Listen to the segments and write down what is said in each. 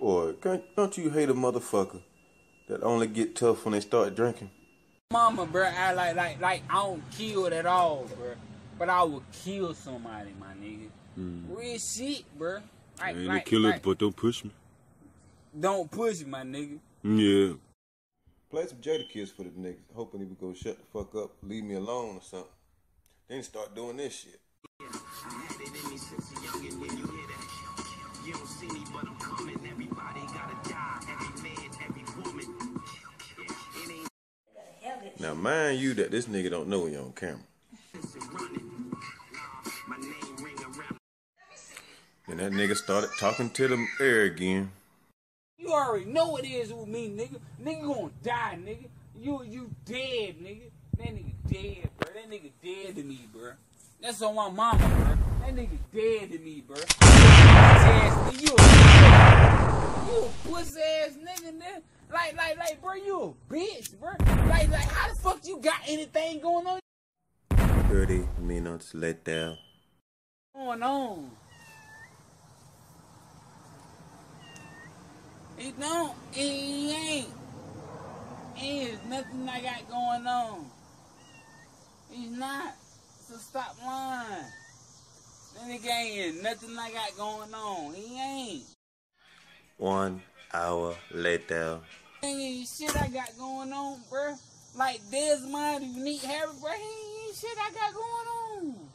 Boy, don't you hate a motherfucker that only get tough when they start drinking? Mama, bro, I like like like I don't kill it at all, bro. But I would kill somebody, my nigga. Hmm. Real shit, bro. Like, I ain't like, a killer, like, but don't push me. don't push me, my nigga. Mm, yeah. Play some Jadakiss for the niggas, hoping he would go shut the fuck up, leave me alone or something. Then start doing this shit. Now mind you that this nigga don't know he on camera. And that nigga started talking to the air again. You already know what it is with me, nigga. Nigga gonna die, nigga. You you dead, nigga. That nigga dead, bro. That nigga dead to me, bro. That's on my mama, bro. That nigga dead to me, bro. You a you a pussy ass nigga, nigga. Like like like, bro, you a bitch, bro. Like like, how got anything going on? 30 minutes later. Going on? He don't. He ain't. Ain't nothing I got going on. He's not. So stop lying. Then again, nothing I got going on. He ain't. One hour later. Ain't shit I got going on, bruh. Like Desmond, Unique Harry, bruh. He ain't shit I got going on.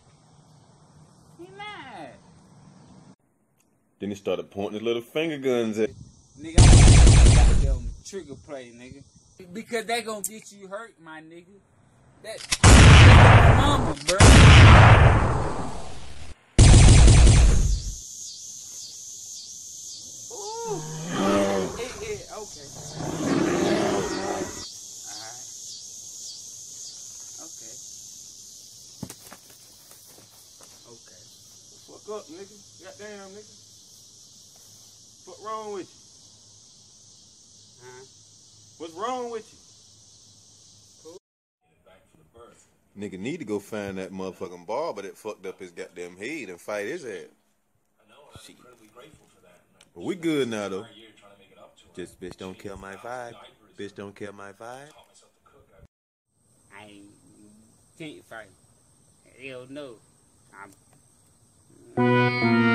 He not. Then he started pointing his little finger guns at. Nigga, I got them trigger play, nigga. Because they gonna get you hurt, my nigga. That, mama, bro. Ooh. Eh, eh, okay. Okay. Okay. Fuck up, nigga. Goddamn, nigga. What wrong with you? Huh? What's wrong with you? Nigga need to go find that motherfucking barber that fucked up his goddamn head and fight his ass. Shit. Incredibly grateful for that. But we good now though. Just bitch don't kill my vibe. Bitch don't kill my vibe. I ain't can't fight. Hell no. I'm.